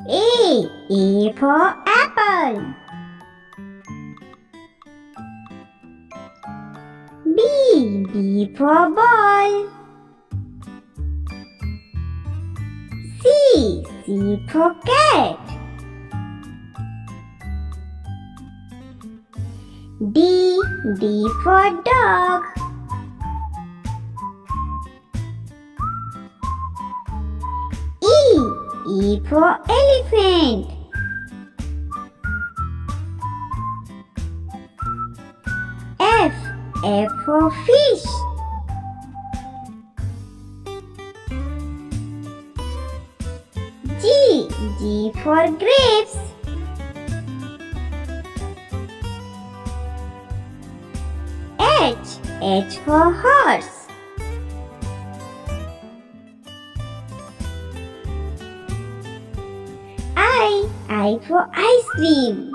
A. A for apple. B. B for ball. C. C for cat. D. D for dog. E for elephant. F. F for fish. G. G for grapes. H. H for horse. I for ice cream.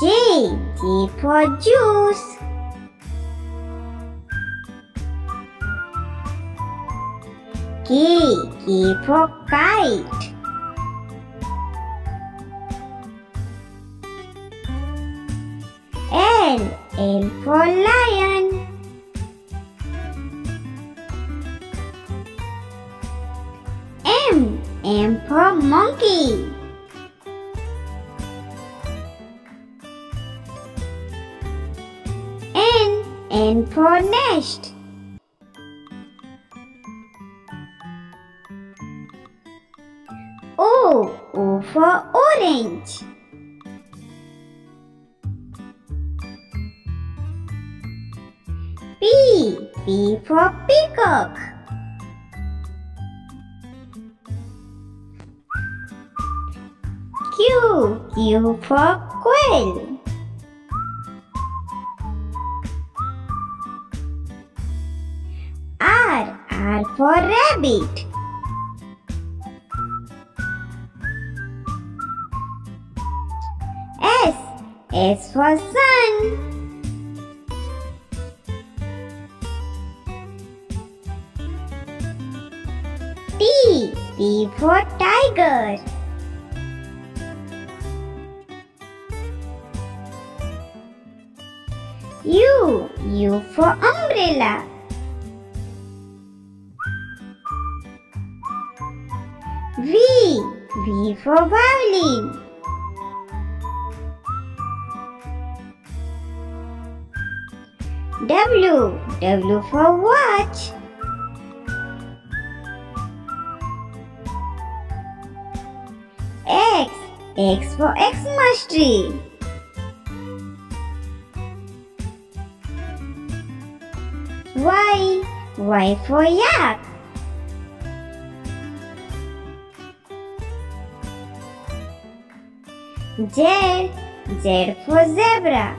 J. J for juice. K. K for kite. L. L for lion. For monkey. N. N for nest. O. O for orange. P. P for peacock. Q for quail. R. R for rabbit. S. S for sun. T. T for tiger. U. U for umbrella. V. V for violin. W. W for watch. X. X for Xmas tree. For yak. Z. Z for zebra.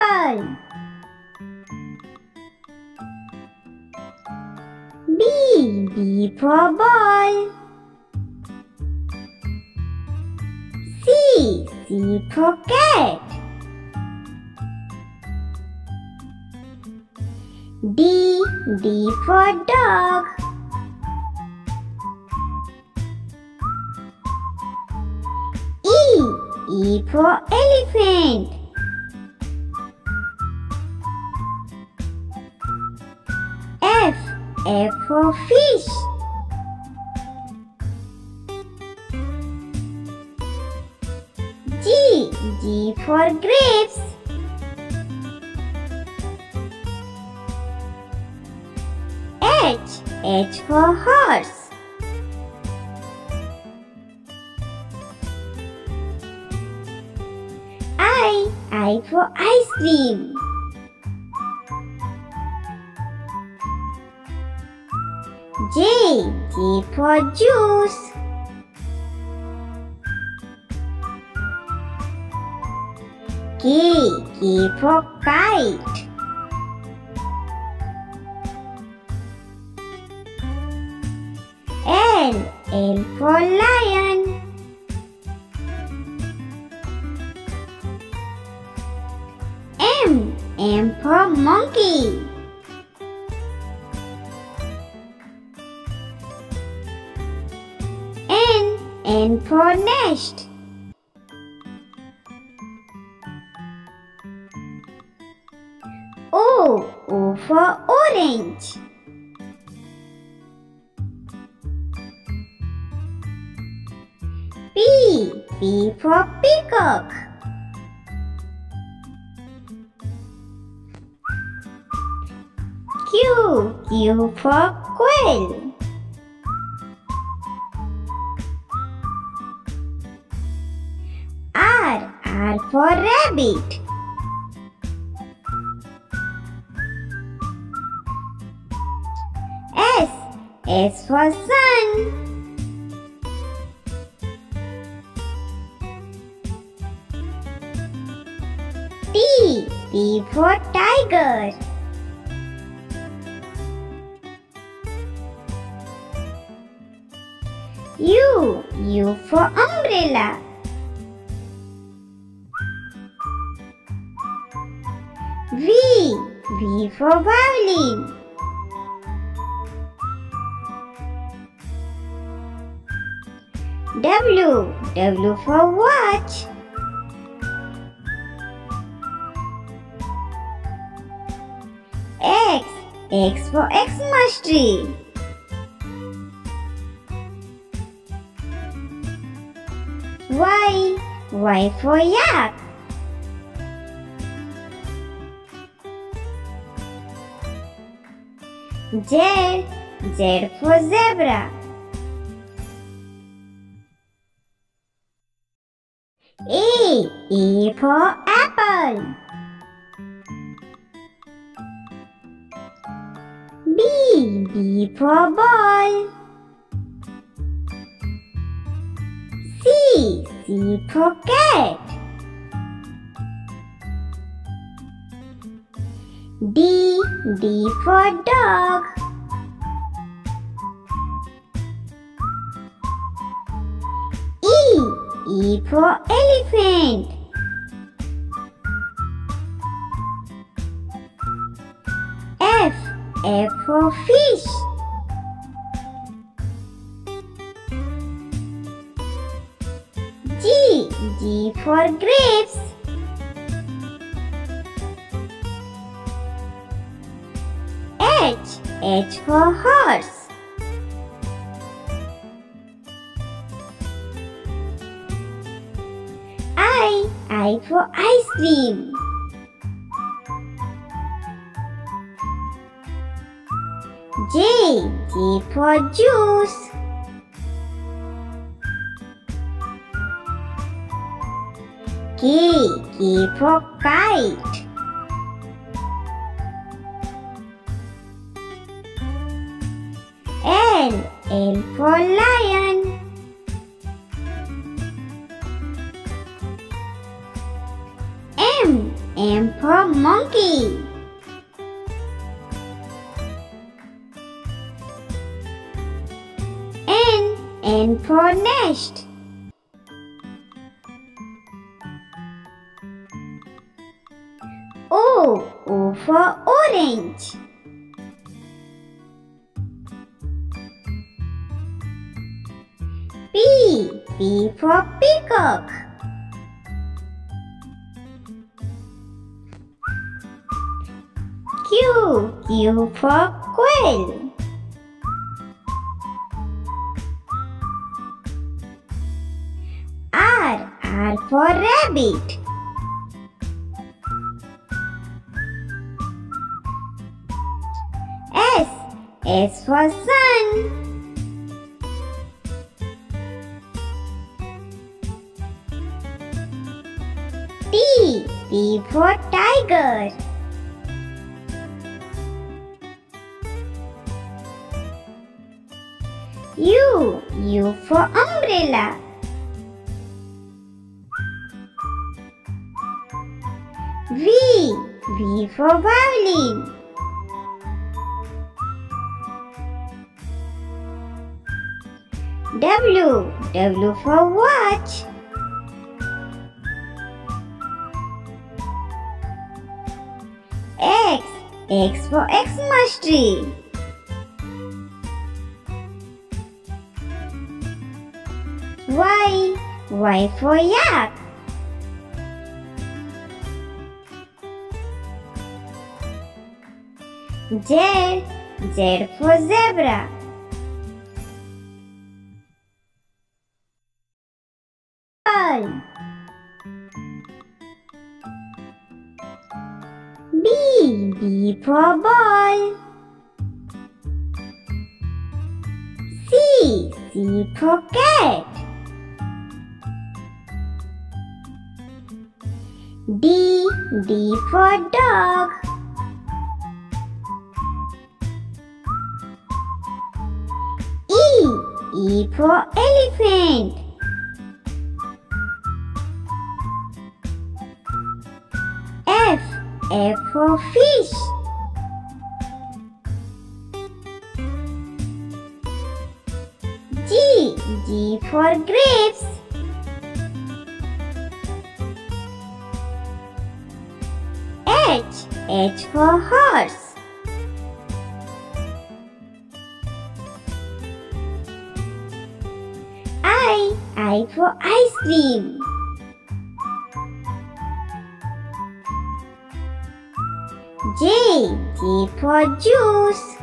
Ball. B. B for ball. C. C for cat. D. D for dog. E. E for elephant. F. F for fish. G. G for grapes. H. For horse. I. I for ice cream. J. J for juice. K. K for kite. L. L for lion. M. M for monkey. N, N for nest. O, O for orange. P, for peacock. Q, Q for quail. R, R for rabbit. S, S for sun. T, for tiger. U, U for umbrella. V, V for violin. W, W for watch. X, X for Xmas tree. Y, Y for yak. Z, Z for zebra. E, E for apple. B, B for ball. C, C for cat. D, D for dog. E, E for elephant. F, for fish. G, G for grapes. H, H for horse. I, I for ice cream. J, J for juice. K, K for kite. O, O for orange. P, P for peacock. Q, Q for quail. R, R for rabbit. S for sun. T, T for tiger. U, U for umbrella. V, V for violin. W, W for watch. X, X for Xmas tree. Y. Y for yak. Z. Z for zebra. Ball. B. B for ball. C. C for cat. D. D for dog. E. E for elephant. F. For fish. G. G for grapes. H. H for horse. I. I for ice cream. J. J for juice.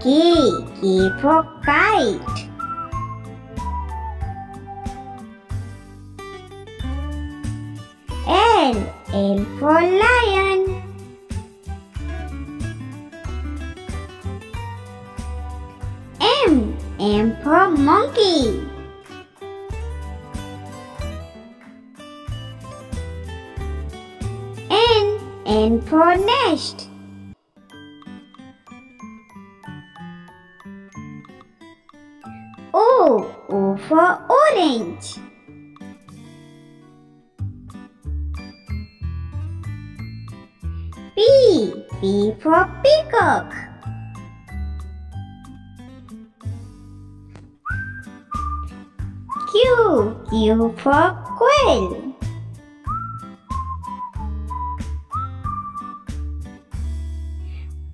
K. K for kite. L. L for lion. M. M for monkey. O. O for orange. P. P for peacock. Q. Q for quail.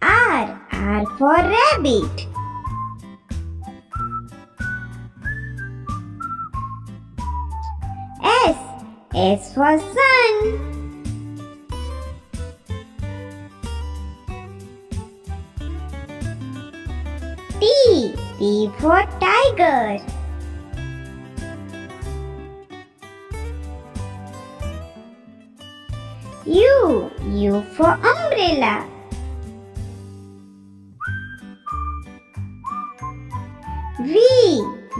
R. R for rabbit. S for sun. T. T for tiger. U. U for umbrella. V.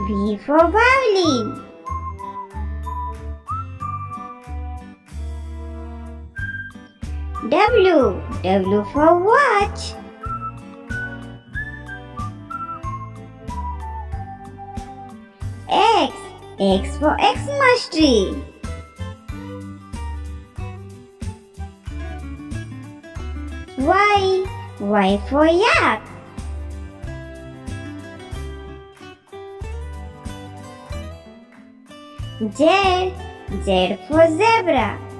V for violin. W. W for watch. X. X for Xmas tree. Y. Y for yak. Z. Z for zebra.